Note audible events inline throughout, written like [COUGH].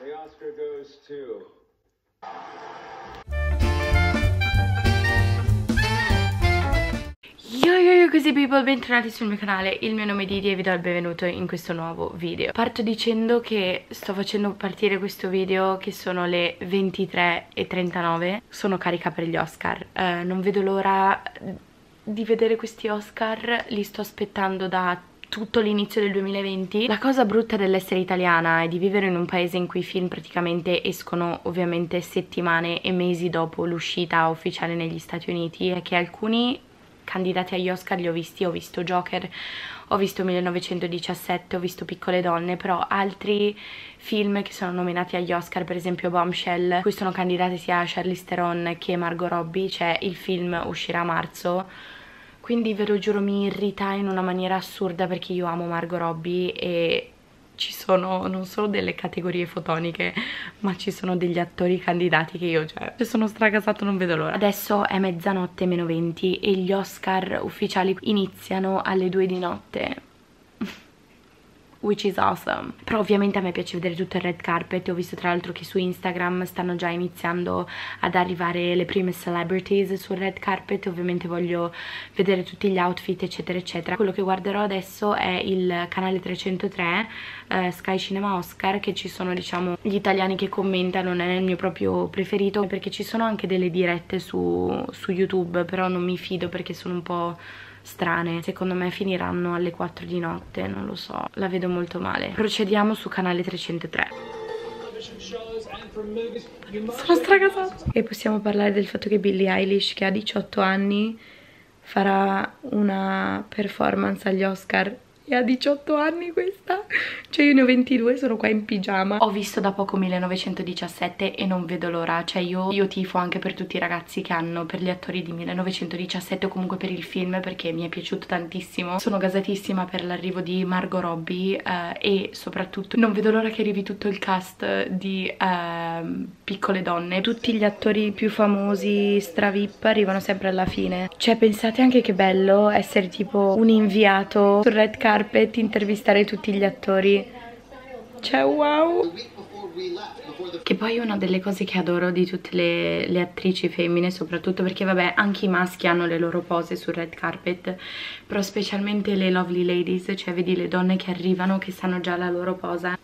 The Oscar goes to Yo yo yo così people, bentornati sul mio canale, il mio nome è Didi e vi do il benvenuto in questo nuovo video. Parto dicendo che sto facendo partire questo video che sono le 23.39 Sono carica per gli Oscar, eh, non vedo l'ora di vedere questi Oscar, li sto aspettando da tutto l'inizio del 2020 La cosa brutta dell'essere italiana è di vivere in un paese in cui i film praticamente escono ovviamente settimane e mesi dopo l'uscita ufficiale negli Stati Uniti è che alcuni candidati agli Oscar li ho visti, ho visto Joker, ho visto 1917, ho visto Piccole Donne, però altri film che sono nominati agli Oscar, per esempio Bombshell, cui sono candidate sia Charlize Theron che Margot Robbie, cioè il film uscirà a marzo, quindi ve lo giuro mi irrita in una maniera assurda perché io amo Margot Robbie e ci sono non solo delle categorie fotoniche ma ci sono degli attori candidati che io cioè sono stragasato non vedo l'ora. Adesso è mezzanotte meno 20 e gli Oscar ufficiali iniziano alle 2 di notte which is awesome. Però ovviamente a me piace vedere tutto il red carpet. Ho visto tra l'altro che su Instagram stanno già iniziando ad arrivare le prime celebrities sul red carpet. Ovviamente voglio vedere tutti gli outfit eccetera eccetera. Quello che guarderò adesso è il canale 303 eh, Sky Cinema Oscar che ci sono diciamo gli italiani che commentano non è il mio proprio preferito perché ci sono anche delle dirette su, su YouTube però non mi fido perché sono un po' strane. Secondo me finiranno alle 4 di notte non lo so la vedo molto male. Procediamo su canale 303 sono stragasata e possiamo parlare del fatto che Billie Eilish che ha 18 anni farà una performance agli Oscar e ha 18 anni questa? Cioè io ne ho 22 sono qua in pigiama. Ho visto da poco 1917 e non vedo l'ora. Cioè io, io tifo anche per tutti i ragazzi che hanno per gli attori di 1917 o comunque per il film perché mi è piaciuto tantissimo. Sono gasatissima per l'arrivo di Margot Robbie eh, e soprattutto non vedo l'ora che arrivi tutto il cast di eh, Piccole Donne. Tutti gli attori più famosi stravip arrivano sempre alla fine. Cioè pensate anche che bello essere tipo un inviato sul red carpet carpet intervistare tutti gli attori. Cioè wow. Che poi è una delle cose che adoro di tutte le, le, attrici femmine soprattutto perché vabbè anche i maschi hanno le loro pose sul red carpet però specialmente le lovely ladies cioè vedi le donne che arrivano che sanno già la loro posa.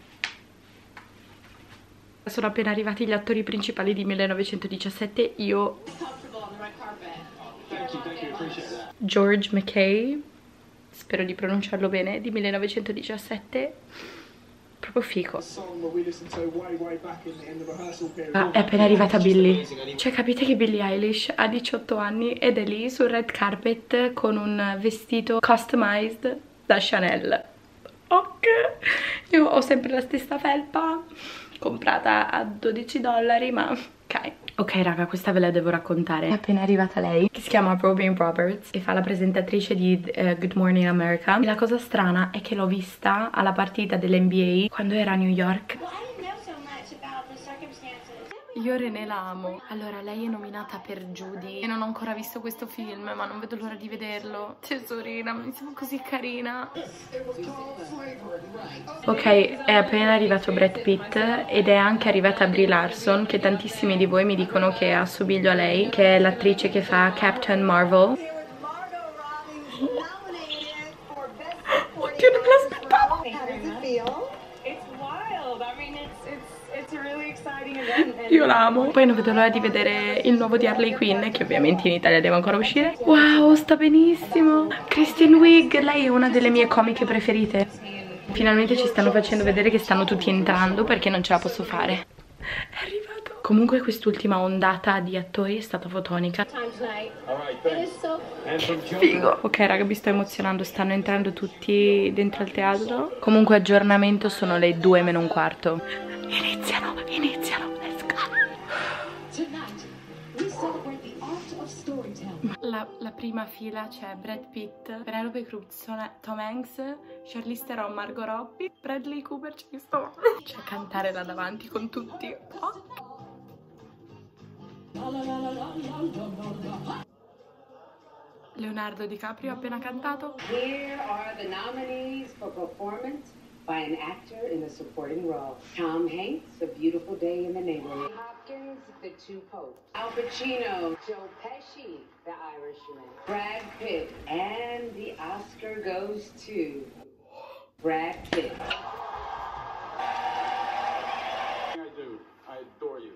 Sono appena arrivati gli attori principali di 1917 io. George McKay spero di pronunciarlo bene, di 1917 proprio fico. Ah, è appena arrivata Billie. Cioè capite che Billie Eilish ha 18 anni ed è lì sul red carpet con un vestito customized da Chanel. Ok. Io ho sempre la stessa felpa comprata a 12 dollari ma ok Ok raga, questa ve la devo raccontare. È appena arrivata lei, che si chiama Robin Roberts e fa la presentatrice di uh, Good Morning America. E la cosa strana è che l'ho vista alla partita dell'NBA quando era a New York. Io René la amo. Allora, lei è nominata per Judy e non ho ancora visto questo film, ma non vedo l'ora di vederlo. Tesorina, mi sembra così carina. Ok, è appena arrivato Brad Pitt ed è anche arrivata Brie Larson, che tantissimi di voi mi dicono che assomiglio a lei, che è l'attrice che fa Captain Marvel. Io l'amo Poi non vedo l'ora di vedere il nuovo di Harley Quinn Che ovviamente in Italia deve ancora uscire. Wow, sta benissimo. Kristen Wiig, lei è una delle mie comiche preferite. Finalmente ci stanno facendo vedere che stanno tutti entrando Perché non ce la posso fare. È arrivato. Comunque quest'ultima ondata di attori è stata fotonica. Figo. Ok raga mi sto emozionando. Stanno entrando tutti dentro al teatro. Comunque aggiornamento sono le 2 meno un quarto. Iniziano, iniziano La, la, prima fila c'è Brad Pitt, Penelope Cruz, Tom Hanks, Charlize Theron, Margot Robbie, Bradley Cooper, ci sto. C'è cantare là davanti con tutti. Oh. Leonardo DiCaprio ha appena cantato. Here are the nominees for performance by an actor in a supporting role. Tom Hanks, A Beautiful Day in the Neighborhood. Hopkins, The Two Popes. Al Pacino, Joe Pesci, The Irishman. Brad Pitt, and the Oscar goes to Brad Pitt. I do. I adore you.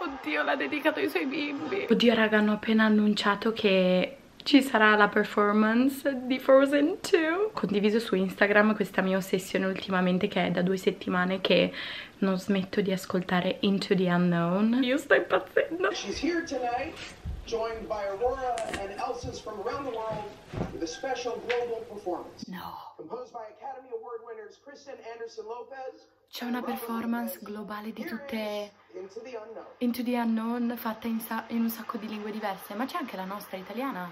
Oddio, l'ha dedicato ai suoi bimbi. Oddio, raga, hanno appena annunciato che ci sarà la performance di Frozen 2. Ho condiviso su Instagram questa mia ossessione ultimamente che è da due settimane che non smetto di ascoltare Into the Unknown. Io sto impazzendo. She's here tonight, joined by Aurora and Elsas from around the world with a special global performance. No. Composed by Academy Award winners Kristen Anderson Lopez. C'è una performance globale di tutte Into the unknown. Into the Unknown fatta in, sa- in un sacco di lingue diverse, ma c'è anche la nostra italiana.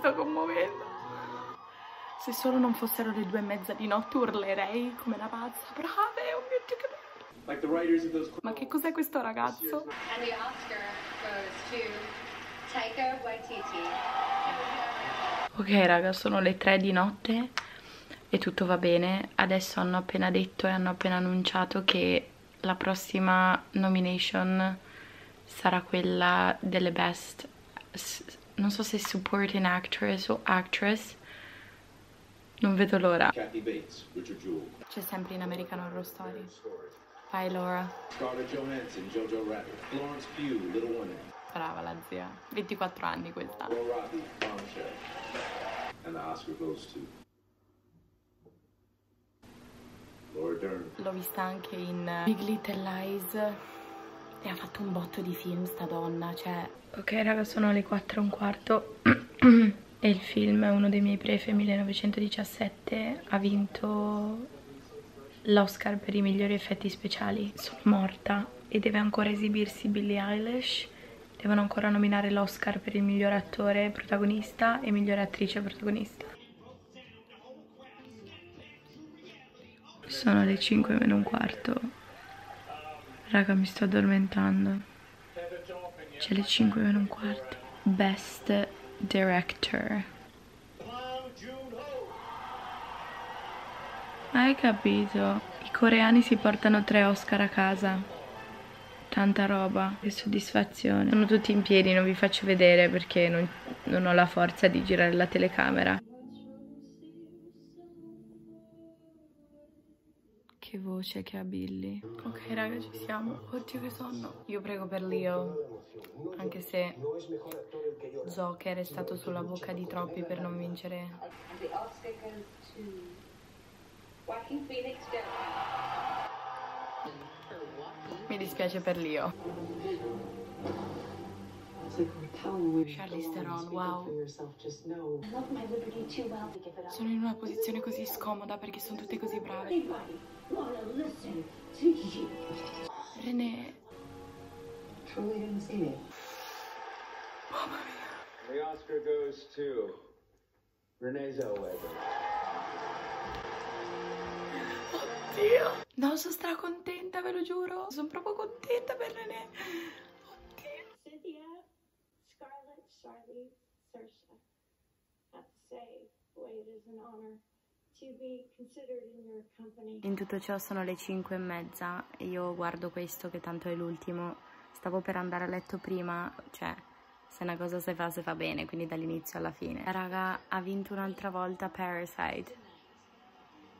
Sto commuovendo. Se solo non fossero le due e mezza di notte urlerei come una pazza. Brave, oh mio Dio che bello. Ma che cos'è questo ragazzo? And the Oscar goes to Taika Waititi. Ok raga, sono le 3 di notte e tutto va bene. Adesso hanno appena detto e hanno appena annunciato che la prossima nomination sarà quella delle best, non so se supporting actress o actress. Non vedo l'ora. Kathy Bates, Richard Jewell, C'è sempre in American Horror Story. Vai Laura. Brava la zia. 24 anni questa. L'ho vista anche in Big Little Lies e ha fatto un botto di film sta donna, cioè... Ok raga, sono le 4 e un quarto [CLEARS THROAT] e il film è uno dei miei prefe 1917, ha vinto l'Oscar per i migliori effetti speciali. Sono morta e deve ancora esibirsi Billie Eilish. Devono ancora nominare l'Oscar per il miglior attore protagonista e migliore attrice protagonista. Sono le 5 meno un quarto. Raga, mi sto addormentando. C'è le 5 meno un quarto. Best Director. Hai capito? I coreani si portano tre Oscar a casa. Tanta roba, che soddisfazione. Sono tutti in piedi, non vi faccio vedere perché non, non ho la forza di girare la telecamera. Che voce che ha Billy. Ok raga ci siamo. Oddio che sonno. Io prego per Leo. Anche se Joker è stato sulla bocca di troppi per non vincere. Mi dispiace per Leo. Charlize Theron, wow. Sono in una posizione così scomoda perché sono tutte così brave. Anybody wanna listen to you? René, Truly didn't see me. The Oscar goes to Renee Zellweger. Oddio. No, sono stracontenta, ve lo giuro. Sono proprio contenta per René. Oddio. Cynthia, Scarlett, Charlie, Saoirse. Have to say, boy, it is an honor to be considered in tutto ciò sono le 5 e mezza e io guardo questo che tanto è l'ultimo. Stavo per andare a letto prima, cioè se una cosa si fa si fa bene, quindi dall'inizio alla fine. Raga, ha vinto un'altra volta Parasite.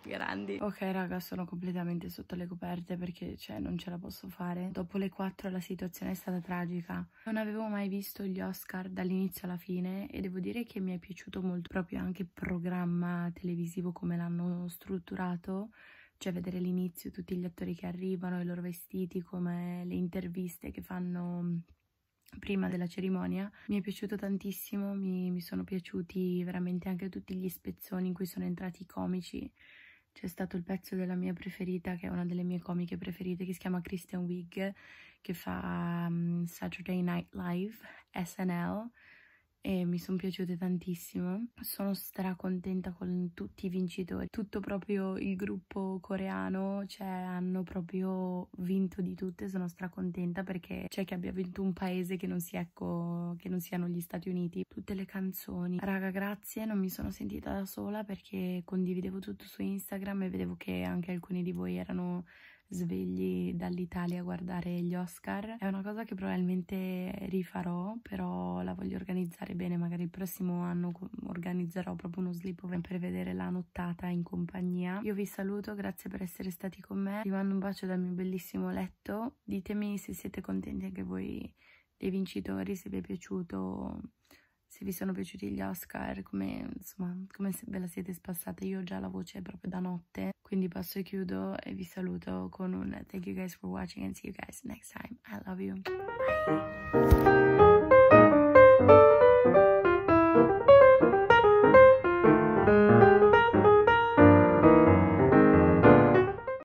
Grandi. Ok raga, sono completamente sotto le coperte perché cioè non ce la posso fare. Dopo le 4 la situazione è stata tragica. Non avevo mai visto gli Oscar dall'inizio alla fine e devo dire che mi è piaciuto molto proprio anche il programma televisivo come l'hanno strutturato cioè vedere l'inizio, tutti gli attori che arrivano, i loro vestiti, come le interviste che fanno mm, prima della cerimonia. Mi è piaciuto tantissimo, mi, mi sono piaciuti veramente anche tutti gli spezzoni in cui sono entrati i comici. C'è stato il pezzo della mia preferita, che è una delle mie comiche preferite, che si chiama Kristen Wiig, che fa mm, Saturday Night Live SNL e mi sono piaciute tantissimo. Sono stracontenta con tutti i vincitori, tutto proprio il gruppo coreano, cioè hanno proprio vinto di tutte, sono stracontenta perché c'è che abbia vinto un paese che non, sia, ecco, che non siano gli Stati Uniti. Tutte le canzoni, raga grazie, non mi sono sentita da sola perché condividevo tutto su Instagram e vedevo che anche alcuni di voi erano svegli dall'Italia a guardare gli Oscar. È una cosa che probabilmente rifarò, però la voglio organizzare bene. Magari il prossimo anno organizzerò proprio uno sleepover per vedere la nottata in compagnia. Io vi saluto, grazie per essere stati con me. Vi mando un bacio dal mio bellissimo letto. Ditemi se siete contenti anche voi dei vincitori, se vi è piaciuto se vi sono piaciuti gli Oscar, come, insomma, come ve la siete spassata. Io ho già la voce proprio da notte, quindi passo e chiudo e vi saluto con un thank you guys for watching and see you guys next time. I love you. Bye.